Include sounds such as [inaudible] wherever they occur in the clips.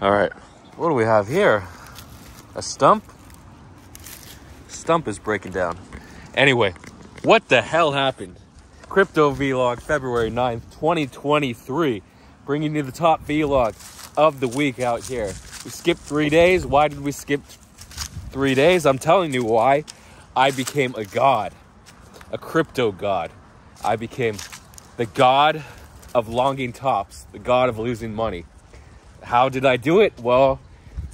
All right, what do we have here? A stump? Stump is breaking down. Anyway, what the hell happened? Crypto Vlog, February 9th, 2023. Bringing you the top vlog of the week out here. We skipped three days. Why did we skip three days? I'm telling you why. I became a god, a crypto god. I became the god of longing tops, the god of losing money. How did I do it? Well,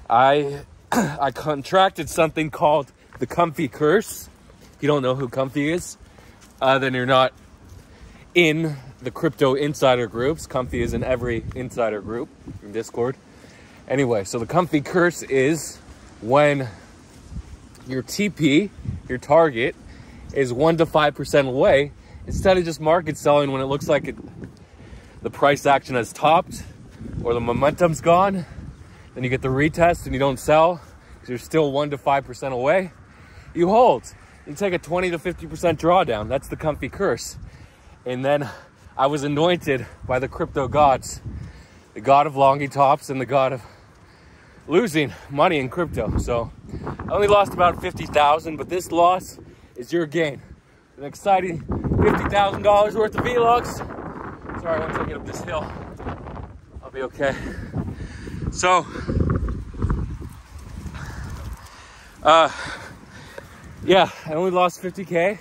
I [clears throat] I contracted something called the Comfy Curse. If you don't know who Comfy is, uh, then you're not in the crypto insider groups. Comfy is in every insider group in Discord. Anyway, so the Comfy Curse is when your TP, your target, is one to five percent away. Instead of just market selling when it looks like it, the price action has topped or the momentum's gone, then you get the retest and you don't sell because you're still one to five percent away. You hold. You take a 20 to 50 percent drawdown. That's the comfy curse. And then I was anointed by the crypto gods, the god of longy tops and the god of losing money in crypto. So I only lost about 50,000, but this loss is your gain. An exciting $50,000 worth of vlogs. Sorry, I get up this hill, I'll be okay. So, uh, yeah, I only lost 50K.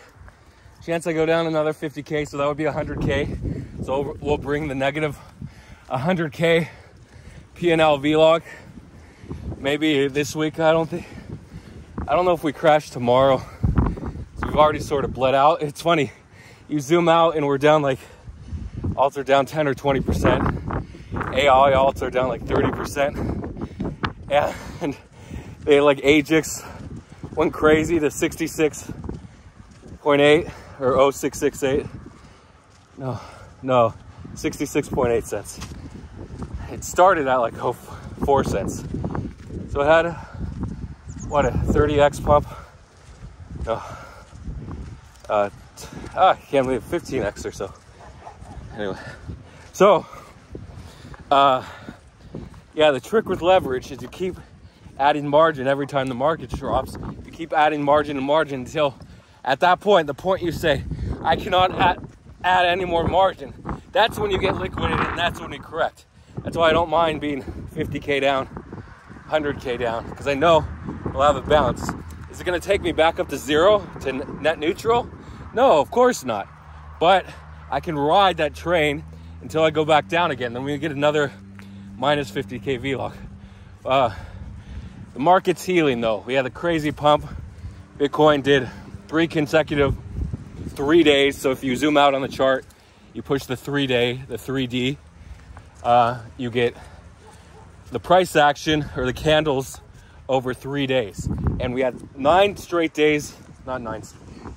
Chance I go down another 50K, so that would be 100K. So we'll bring the negative 100K P&L vlog. Maybe this week, I don't think, I don't know if we crash tomorrow. So we've already sort of bled out. It's funny, you zoom out and we're down like, alts down 10 or 20%. AI alts are down like 30%. And they like AGIX went crazy to 66.8 or 0668. No, no, 66.8 cents. It started at like oh, 4 cents. So it had what a 30x pump. No, uh, ah, I can't believe 15x or so. Anyway, so uh, yeah, the trick with leverage is you keep adding margin every time the market drops. You keep adding margin and margin until at that point, the point you say, I cannot add, add any more margin. That's when you get liquidated and that's when you correct. That's why I don't mind being 50K down, 100K down, because I know we'll have a bounce. Is it gonna take me back up to zero, to net neutral? No, of course not. But I can ride that train until I go back down again. Then we get another minus 50K vlog. Uh, the market's healing though. We had a crazy pump. Bitcoin did three consecutive three days. So if you zoom out on the chart, you push the three day, the 3D, uh, you get the price action or the candles over three days. And we had nine straight days, not nine,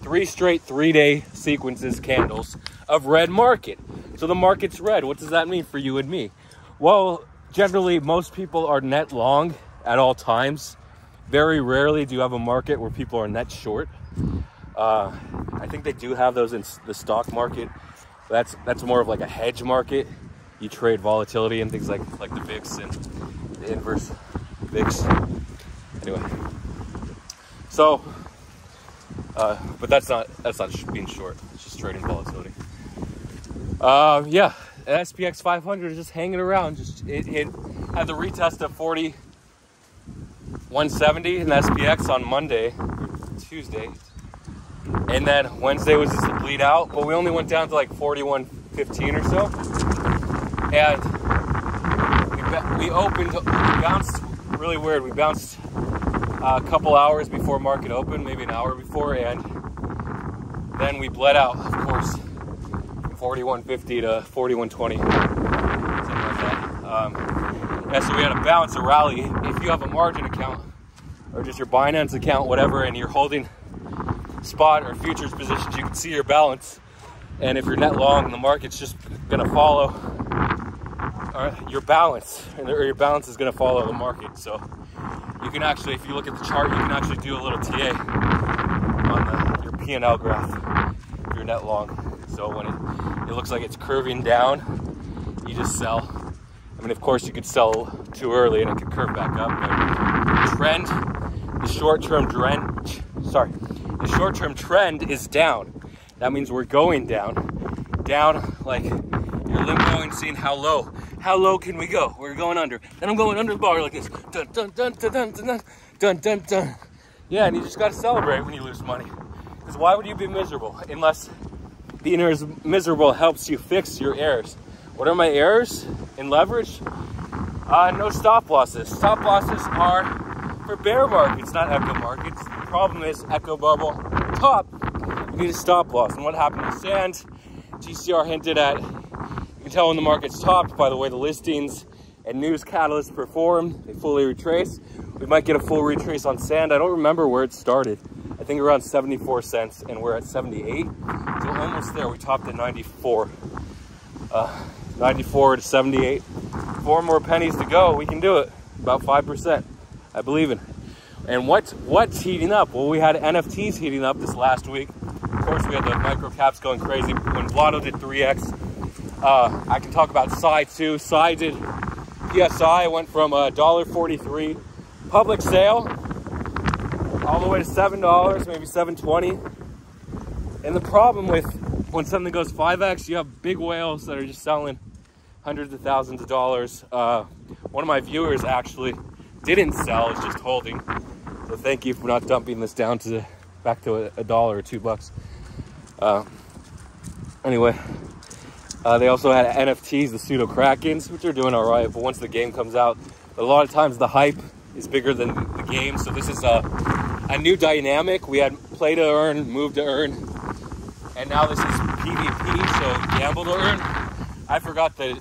three straight three day sequences candles of red market. So the market's red. What does that mean for you and me? Well, generally, most people are net long at all times. Very rarely do you have a market where people are net short. Uh, I think they do have those in the stock market. That's that's more of like a hedge market. You trade volatility and things like like the VIX and the inverse VIX. Anyway, so uh, but that's not that's not being short. It's just trading volatility. Uh, yeah, SPX 500 is just hanging around. Just it, it had the retest of 40 170 in SPX on Monday, Tuesday, and then Wednesday was just a bleed out, but we only went down to like 41.15 or so. And we, we opened, we bounced really weird. We bounced a couple hours before market open, maybe an hour before, and then we bled out, of course, 41.50 to 41.20, something like that. Um, yeah, so we had a bounce, a rally. If you have a margin account or just your Binance account, whatever, and you're holding spot or futures positions, you can see your balance. And if you're net long, the market's just gonna follow uh, your balance, or your balance is gonna follow the market. So you can actually, if you look at the chart, you can actually do a little TA on the, your P&L graph if you're net long. So when it, it looks like it's curving down, you just sell. I mean, of course, you could sell too early and it could curve back up. But the trend, the short-term trend, sorry, the short-term trend is down. That means we're going down, down like you're limboing, seeing how low, how low can we go? We're going under. Then I'm going under the bar like this. Dun dun dun dun dun dun dun dun dun. Yeah, and you just got to celebrate when you lose money. Because why would you be miserable unless being miserable helps you fix your errors? What are my errors in leverage? Uh, no stop losses. Stop losses are for bear markets, not echo markets. The problem is echo bubble top. You need a stop loss. And what happened to sand? GCR hinted at. You can tell when the market's topped by the way the listings and news catalysts perform. They fully retrace. We might get a full retrace on sand. I don't remember where it started. I think around 74 cents, and we're at 78. Almost there. We topped at 94. Uh, 94 to 78. Four more pennies to go. We can do it. About 5%. I believe in. it. And what's what's heating up? Well, we had NFTs heating up this last week. Of course, we had the micro caps going crazy. When Vlado did 3x, uh, I can talk about Psi too. Psi did PSI went from a dollar forty-three public sale all the way to seven dollars, maybe seven twenty. And the problem with when something goes 5x, you have big whales that are just selling hundreds of thousands of dollars. Uh, one of my viewers actually didn't sell, is just holding. So thank you for not dumping this down to back to a, a dollar or two bucks. Uh, anyway, uh, they also had NFTs, the pseudo krakens, which are doing all right. But once the game comes out, a lot of times the hype is bigger than the game. So this is a, a new dynamic. We had play to earn, move to earn, and now this is PvP, so gamble to earn. I forgot the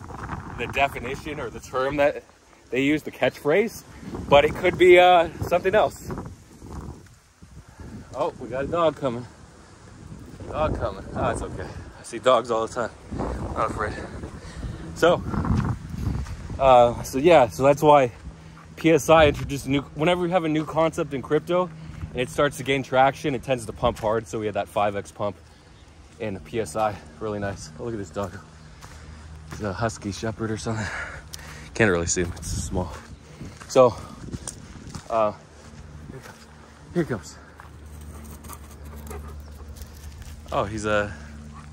the definition or the term that they use, the catchphrase, but it could be uh, something else. Oh, we got a dog coming. Dog coming. Oh, it's okay. I see dogs all the time. Not afraid. So, uh, so yeah, so that's why PSI introduced a new. Whenever we have a new concept in crypto, and it starts to gain traction, it tends to pump hard. So we had that 5x pump in a PSI. Really nice. Oh, look at this dog. He's a husky shepherd or something. Can't really see him. It's small. So, uh, here he comes. Oh, he's a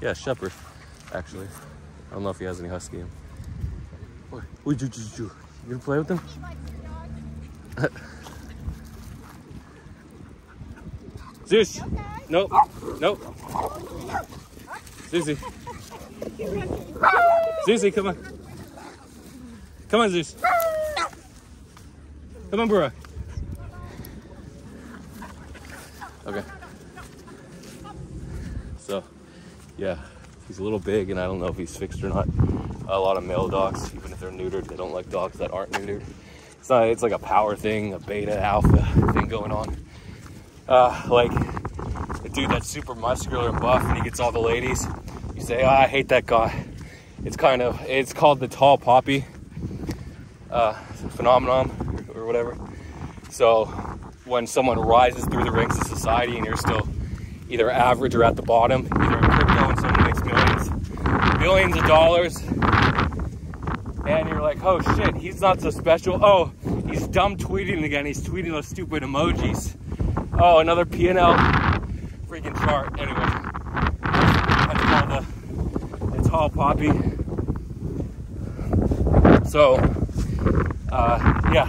yeah shepherd, actually. I don't know if he has any husky in him. What? You gonna play with him? [laughs] Zeus. Okay. Nope. Nope. Susie. Susie, come on. Come on, Zeus. Come on, bro. Okay. So, yeah, he's a little big, and I don't know if he's fixed or not. A lot of male dogs, even if they're neutered, they don't like dogs that aren't neutered. It's not. It's like a power thing, a beta alpha thing going on. Uh, like dude that's super muscular and buff, and he gets all the ladies. You say, oh, I hate that guy. It's kind of. It's called the tall poppy uh, phenomenon or whatever. So when someone rises through the ranks of society and you're still either average or at the bottom, either in crypto and someone makes millions, millions of dollars, and you're like, oh shit, he's not so special. Oh, he's dumb tweeting again. He's tweeting those stupid emojis. Oh, another P&L freaking chart. Anyway, that's called the, the tall poppy. So, uh, yeah,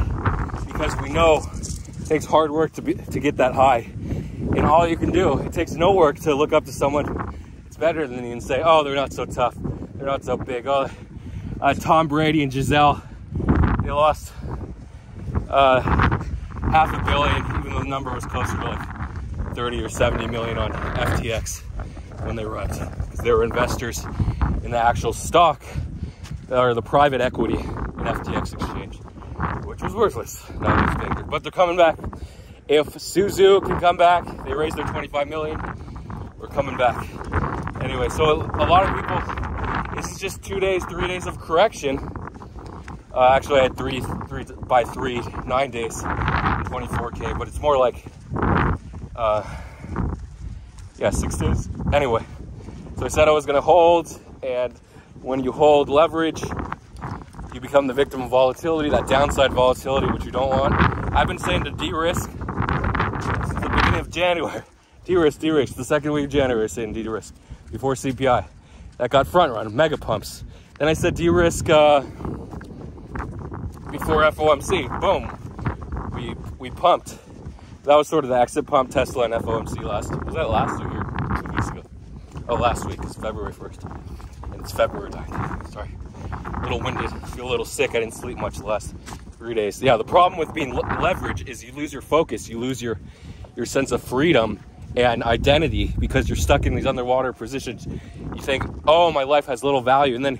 because we know it takes hard work to, be, to get that high. And all you can do, it takes no work to look up to someone. It's better than you can say, oh, they're not so tough. They're not so big. Oh, uh, Tom Brady and Gisele, they lost uh, half a billion, even though the number was closer to like 30 or 70 million on FTX when they wrecked. Because were investors in the actual stock or the private equity in FTX exchange, which was worthless. But they're coming back. If Su Zhu can come back, they raised their 25 million, we're coming back. Anyway, so a lot of people this is just two days, three days of correction. Uh, actually, I had three, three by three, nine days, 24k, but it's more like, uh, yeah, six days. Anyway, so I said I was gonna hold, and when you hold leverage, you become the victim of volatility, that downside volatility, which you don't want. I've been saying to de-risk since the beginning of January. [laughs] De-risk, de-risk. The second week of January, saying de-risk before CPI. That got front run, mega pumps. Then I said de-risk uh, before FOMC. Boom, we we pumped. That was sort of the exit pump Tesla and FOMC last. Was that last or two weeks ago? Oh, last week. It's February 1st. And it's February 9th. Sorry. A little winded. Feel a little sick. I didn't sleep much last three days. Yeah, the problem with being leverage is you lose your focus. You lose your, your sense of freedom and identity because you're stuck in these underwater positions. You think, oh, my life has little value. And then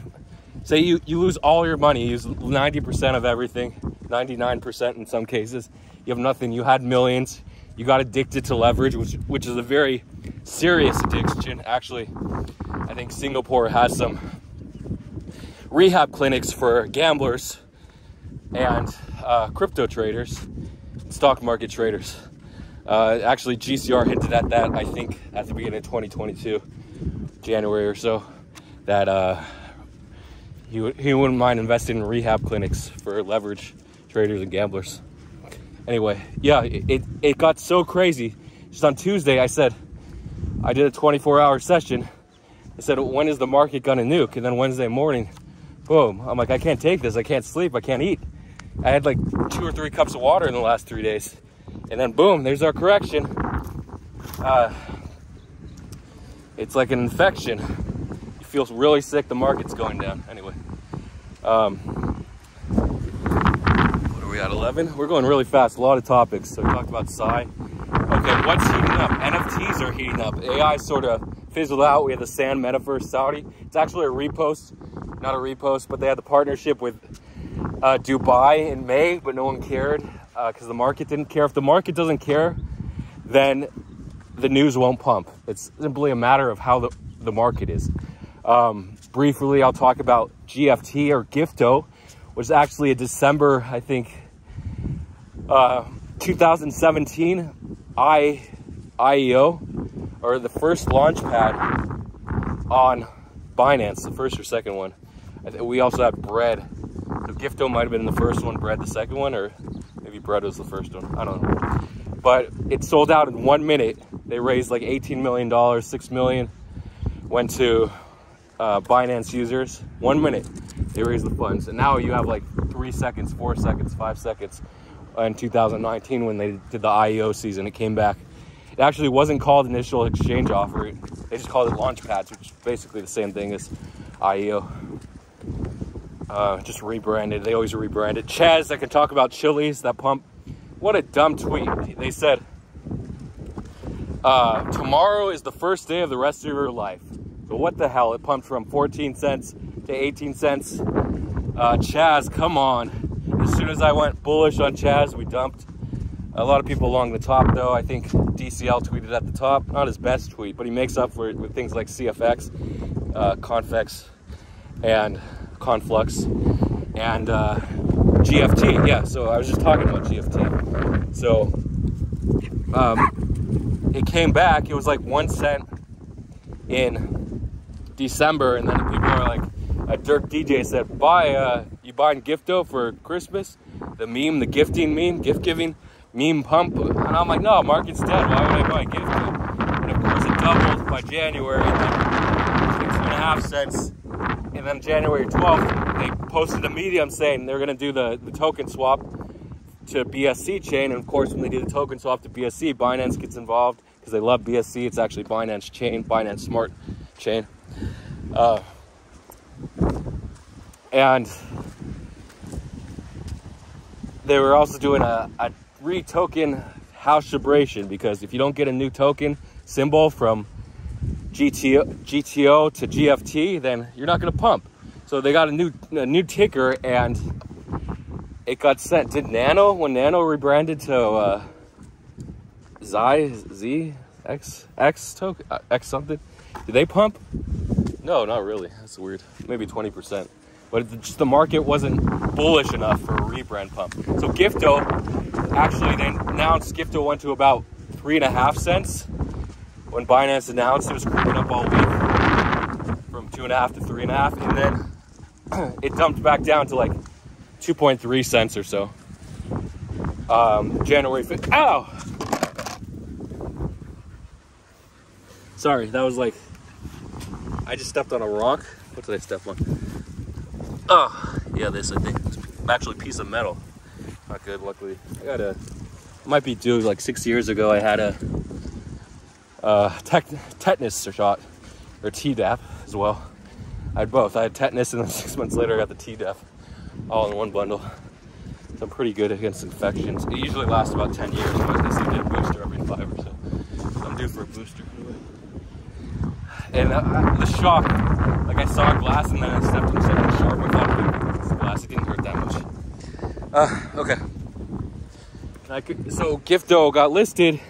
say you, you lose all your money, you use 90% of everything, 99% in some cases. You have nothing. You had millions. You got addicted to leverage, which which is a very serious addiction. Actually, I think Singapore has some rehab clinics for gamblers and uh, crypto traders, stock market traders. Uh, actually, GCR hinted at that, I think, at the beginning of 2022, January or so, that uh, he, he wouldn't mind investing in rehab clinics for leverage traders and gamblers. Anyway, yeah, it, it got so crazy. Just on Tuesday, I said, I did a 24 hour session. I said, when is the market gonna nuke? And then Wednesday morning, boom, I'm like, I can't take this. I can't sleep. I can't eat. I had like two or three cups of water in the last three days. And then boom, there's our correction. Uh, it's like an infection. You feel really sick, the market's going down. Anyway. Um, we at, 11? We're going really fast, a lot of topics. So we talked about Psy. Okay, what's heating up? NFTs are heating up. AI sort of fizzled out. We had the Sand Metaverse Saudi. It's actually a repost, not a repost, but they had the partnership with uh, Dubai in May, but no one cared because uh, the market didn't care. If the market doesn't care, then the news won't pump. It's simply a matter of how the, the market is. Um, briefly, I'll talk about GFT or Gifto, which is actually a December, I think, uh, 2017 I, IEO, or the first launch pad on Binance, the first or second one. we also had Bread. So Gifto might have been the first one, Bread the second one, or Maybe bread was the first one. I don't know. But it sold out in one minute. They raised like $18 million, 6 million went to uh, Binance users. One minute, they raised the funds. And now you have like three seconds, four seconds, five seconds in 2019 when they did the IEO season. It came back. It actually wasn't called initial exchange offer. They just called it launch pads, which is basically the same thing as IEO. Uh, just rebranded. They always rebrand it. Chaz, I can talk about Chiliz, that pump. What a dumb tweet. They said, uh, tomorrow is the first day of the rest of your life. So what the hell? It pumped from 14 cents to 18 cents. Uh, Chaz, come on. As soon as I went bullish on Chaz, we dumped. A lot of people along the top, though. I think DCL tweeted at the top. Not his best tweet, but he makes up for it with things like CFX, uh, Confex, and Conflux, and uh, GFT. Yeah, so I was just talking about GFT. So um, it came back. It was like one cent in December, and then people are like, a Dirk DJ said, "Buy, you buying Gifto for Christmas? The meme, the gifting meme, gift giving meme pump." And I'm like, "No, market's dead. Why would I buy Gifto?" And of course, it doubled by January, two and a half cents and then January 12th, they posted a medium saying they're going to do the, the token swap to BSC chain. And of course, when they do the token swap to BSC, Binance gets involved because they love BSC. It's actually Binance chain, Binance Smart chain. Uh, and they were also doing a, a re-token house celebration because if you don't get a new token symbol from GTO, GTO to GFT, then you're not going to pump. So they got a new a new ticker, and it got sent. Did Nano when Nano rebranded to uh, Z X X token uh, X something? Did they pump? No, not really. That's weird. Maybe twenty percent. But just the market wasn't bullish enough for a rebrand pump. So Gifto, actually, they announced Gifto went to about three and a half cents when Binance announced it was creeping up all week from two and a half to three and a half, and then [clears throat] it dumped back down to like 2.3 cents or so. Um, January 5th. Ow! Sorry, that was like, I just stepped on a rock. What did I step on? Oh, yeah, this I think. It's actually piece of metal. Not good, luckily. I got a, might be due like six years ago. I had a uh, tetanus shot or Tdap as well. I had both. I had tetanus and then [laughs] six months later I got the Tdap all in one bundle. So I'm pretty good against infections. It usually lasts about 10 years, but I just get a booster every five or so. so I'm due for a booster. And uh, the shock, like I saw a glass and then I stepped on something sharp. I thought it was glass. It didn't hurt that much. Uh, okay. Could, so Gifto got listed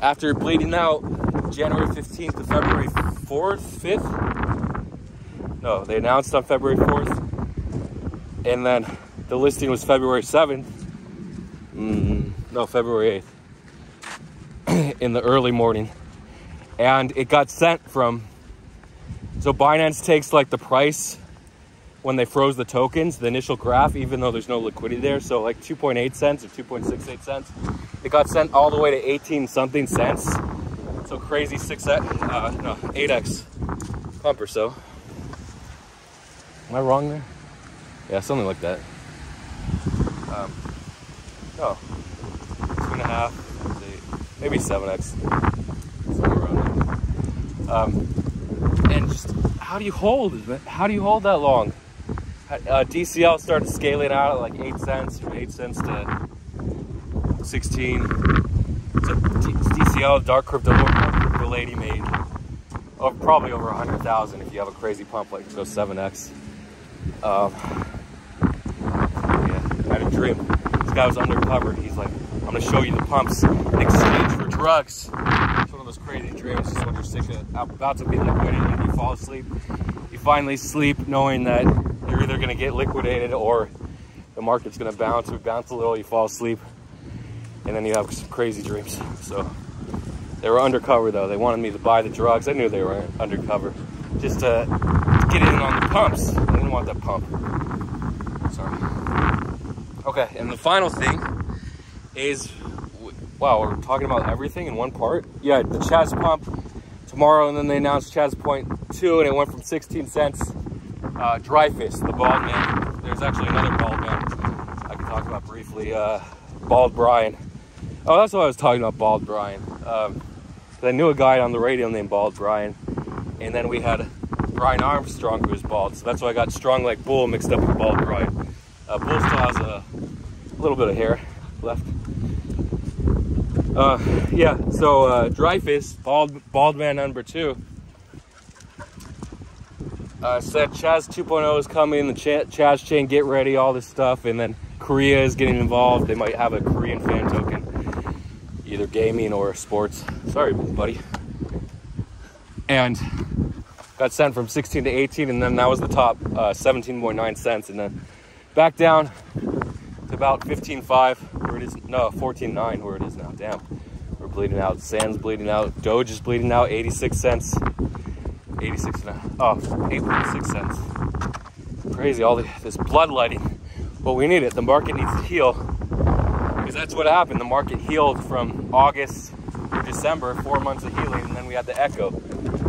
after bleeding out January 15th to February 4th, 5th. No, they announced on February 4th. And then the listing was February 7th. Mm, no, February 8th. [clears throat] in the early morning. And it got sent from. So Binance takes like the price when they froze the tokens, the initial graph, even though there's no liquidity there. So like 2.8 cents or 2.68 cents. It got sent all the way to 18 something cents. So crazy 6x, uh, no, 8x pump or so. Am I wrong there? Yeah, something like that. Um, no, two and a half, maybe 7x. Um, and just, how do you hold? How do you hold that long? Uh, DCL started scaling out at like 8 cents, from 8 cents to 16. So DCL, Dark Crypto, the lady made oh, probably over 100,000 if you have a crazy pump like go 7X. Um, yeah, I had a dream. This guy was undercover. He's like, I'm gonna show you the pumps in exchange for drugs. Crazy dreams, just when you're sick of, about to be liquidated and you fall asleep. You finally sleep knowing that you're either gonna get liquidated or the market's gonna bounce. We bounce a little, you fall asleep, and then you have some crazy dreams. So they were undercover though. They wanted me to buy the drugs. I knew they were undercover just to get in on the pumps. I didn't want that pump. Sorry. Okay, and the final thing is, wow, we're talking about everything in one part. Yeah, the Chaz pump tomorrow, and then they announced Chaz Point 2, and it went from 16 cents. Uh, Dreyfus, the bald man. There's actually another bald man I can talk about briefly. Uh, bald Brian. Oh, that's what I was talking about, Bald Brian. Um, I knew a guy on the radio named Bald Brian, and then we had Brian Armstrong who was bald, so that's why I got Strong Like Bull mixed up with Bald Brian. Uh, Bull still has a little bit of hair left. Uh, yeah, so uh, Dreyfus, bald, bald man number two, uh, said Chaz 2.0 is coming, the Ch Chaz chain, get ready, all this stuff, and then Korea is getting involved. They might have a Korean fan token, either gaming or sports. Sorry, buddy. And got sent from 16 to 18, and then that was the top, uh, 17.9 cents, and then back down about 15.5, where it is, no, 14.9, where it is now. Damn, we're bleeding out. Sand's bleeding out. Doge is bleeding out, 86 cents. 86 and a, oh, 8.6 cents. Crazy, all the, this bloodletting but we need it. The market needs to heal because that's what happened. The market healed from August to December, four months of healing, and then we had the echo.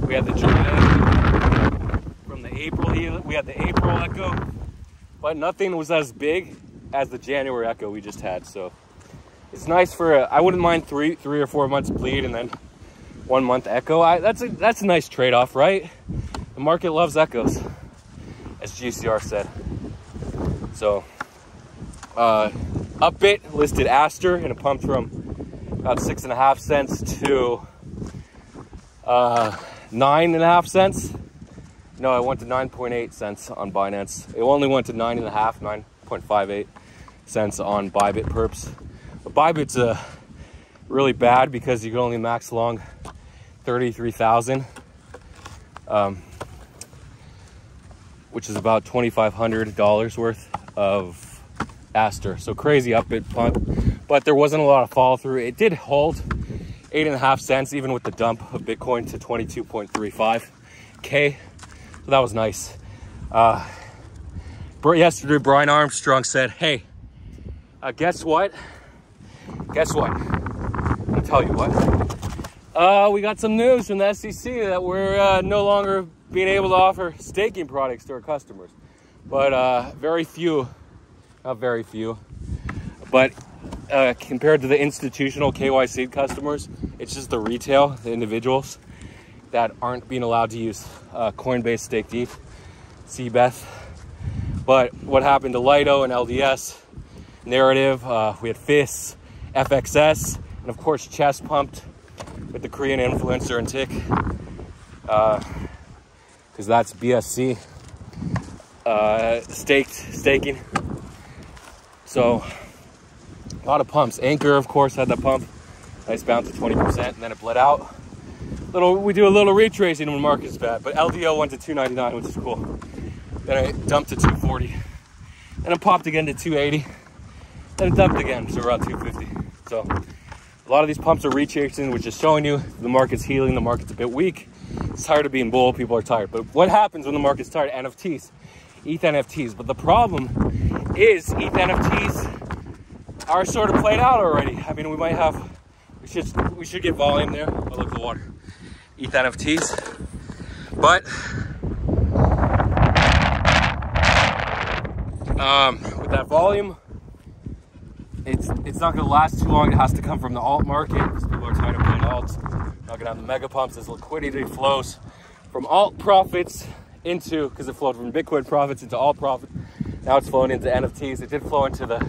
We had the July from the April heal. We had the April echo, but nothing was as big as the January echo we just had. So it's nice for a, I wouldn't mind three, three or four months bleed and then one month echo. I, that's a that's a nice trade-off, right? The market loves echoes, as GCR said. So uh, Upbit listed Astar and it pumped from about six and a half cents to uh, nine and a half cents. No, I went to 9.8 cents on Binance. It only went to nine and a half, 9.58 cents on Bybit perps. But Bybit's uh, really bad because you can only max long 33,000, um, which is about $2,500 worth of Astar. So crazy Upbit punt, but there wasn't a lot of follow through. It did hold eight and a half cents, even with the dump of Bitcoin to 22.35K. So that was nice. Uh, yesterday, Brian Armstrong said, hey, uh, guess what? Guess what? I'll tell you what. Uh, we got some news from the SEC that we're uh, no longer being able to offer staking products to our customers. But uh, very few, not very few, but uh, compared to the institutional KYC customers, it's just the retail, the individuals that aren't being allowed to use uh, Coinbase Staked ETH, CBETH. But what happened to Lido and LDS, Narrative, uh, we had FIS, FXS, and of course Chest Pumped with the Korean influencer and Tick, because uh, that's BSC uh, staked staking. So a lot of pumps. Anchor, of course, had that pump. Nice bounce to 20%, and then it bled out. Little, we do a little retracing when market's bad, but LDO went to 299, which is cool. Then I dumped to 240, and it popped again to 280. It dumped again, so around 250. So a lot of these pumps are retracing, which is showing you the market's healing, the market's a bit weak. It's tired of being bull, people are tired. But what happens when the market's tired? NFTs, ETH NFTs. But the problem is ETH NFTs are sort of played out already. I mean, we might have, we should, we should get volume there. Oh, look, the water. ETH NFTs. But, um, with that volume, it's it's not going to last too long. It has to come from the alt market people are tired of playing alts. Not going to have the mega pumps as liquidity flows from alt profits into because it flowed from Bitcoin profits into alt profits. Now it's flowing into NFTs. It did flow into the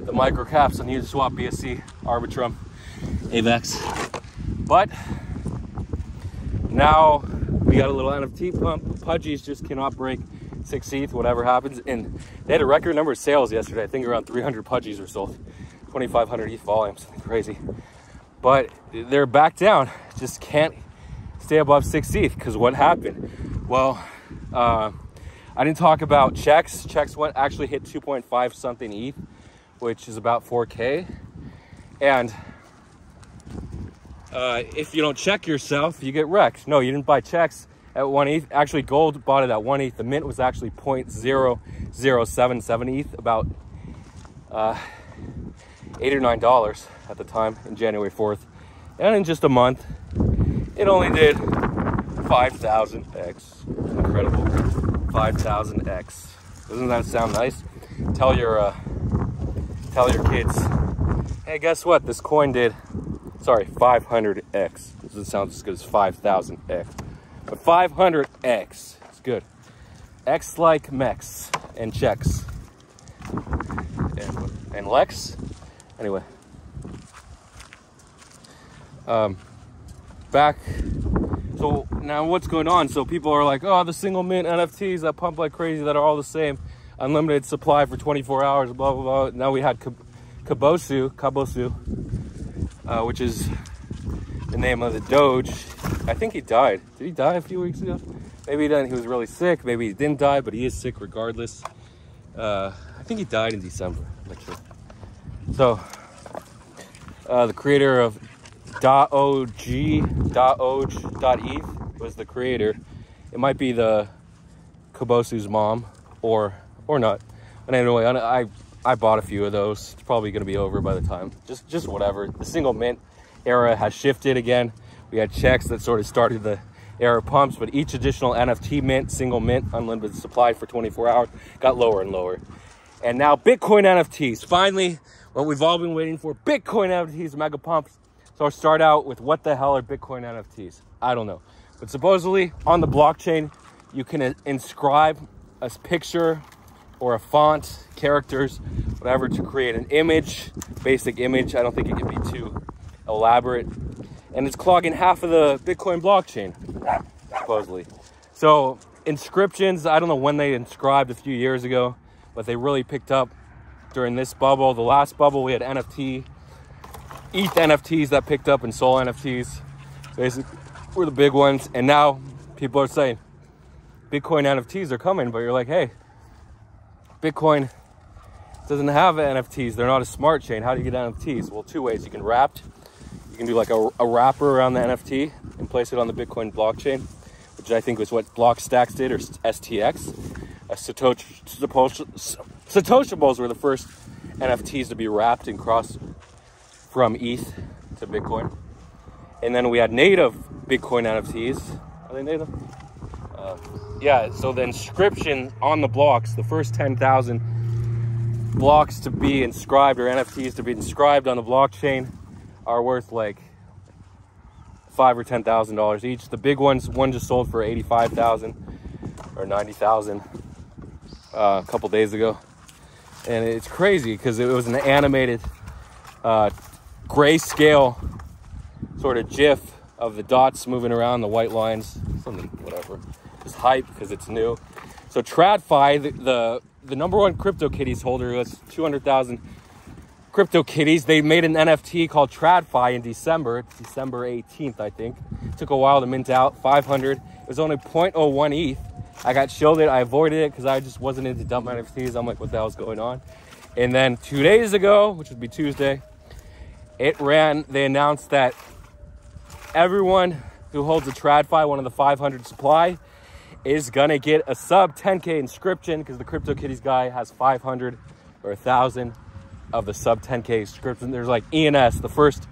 the micro caps on Uniswap, BSC, Arbitrum, AVAX. But now we got a little NFT pump. Pudgies just cannot break six ETH, whatever happens. And they had a record number of sales yesterday. I think around 300 Pudgies were sold, 2,500 ETH volumes. Crazy. But they're back down. Just can't stay above six ETH because what happened? Well, uh, I didn't talk about checks. Checks went actually hit 2.5 something ETH which is about 4K. And uh, if you don't check yourself, you get wrecked. No, you didn't buy checks at 1 ETH. Actually, gold bought it at 1 ETH. The mint was actually 0.0077 ETH, about uh, 8 or $9 at the time in January 4th. And in just a month, it only did 5,000x. Incredible. 5,000x. Doesn't that sound nice? Tell your uh, tell your kids, hey, guess what? This coin did, sorry, 500x. Doesn't sound as good as 5,000x. But 500x is good. X like Mex and checks. And, and Lex. Anyway. Um, back. So now what's going on? So people are like, oh, the single mint NFTs that pump like crazy that are all the same unlimited supply for 24 hours, blah, blah, blah. Now we had Kabosu, Kabosu, uh, which is the name of the Doge. I think he died. Did he die a few weeks ago? Maybe he didn't. He was really sick. Maybe he didn't die, but he is sick regardless. Uh, I think he died in December. Sure. So, uh, the creator of .og, .eth was the creator. It might be the Kabosu's mom or or not. And anyway, I, I bought a few of those. It's probably going to be over by the time. Just just whatever. The single mint era has shifted again. We had checks that sort of started the era pumps, but each additional NFT mint, single mint, unlimited supply for 24 hours, got lower and lower. And now Bitcoin NFTs. Finally, what we've all been waiting for, Bitcoin NFTs, mega pumps. So I'll start out with what the hell are Bitcoin NFTs? I don't know. But supposedly on the blockchain, you can uh, inscribe a picture or a font, characters, whatever, to create an image, basic image. I don't think it can be too elaborate. And it's clogging half of the Bitcoin blockchain, supposedly. So inscriptions, I don't know when they inscribed a few years ago, but they really picked up during this bubble. The last bubble, we had NFT, ETH NFTs that picked up and Sol NFTs. Basically, were the big ones. And now people are saying Bitcoin NFTs are coming, but you're like, hey, Bitcoin doesn't have NFTs. They're not a smart chain. How do you get NFTs? Well, two ways. You can wrap. Can do like a, a wrapper around the NFT and place it on the Bitcoin blockchain, which I think was what Blockstacks did or STX. a Satoshi, Satoshibles were the first NFTs to be wrapped and crossed from ETH to Bitcoin. And then we had native Bitcoin NFTs. Are they native? Uh, yeah, so the inscription on the blocks, the first 10,000 blocks to be inscribed or NFTs to be inscribed on the blockchain are worth like five or ten thousand dollars each. The big ones, one just sold for eighty-five thousand or ninety thousand uh, a couple days ago, and it's crazy because it was an animated uh, grayscale sort of GIF of the dots moving around, the white lines, something whatever. Just hype because it's new. So TradFi, the, the the number one CryptoKitties holder was 200,000 CryptoKitties. They made an NFT called TradFi in December, December 18th, I think. It took a while to mint out, 500. It was only 0.01 ETH. I got shielded. I avoided it because I just wasn't into dump NFTs. I'm like, what the hell's going on? And then two days ago, which would be Tuesday, it ran. They announced that everyone who holds a TradFi, one of the 500 supply, is gonna get a sub 10k inscription because the CryptoKitties guy has 500 or 1,000 of the sub 10k inscription. There's like ENS, the first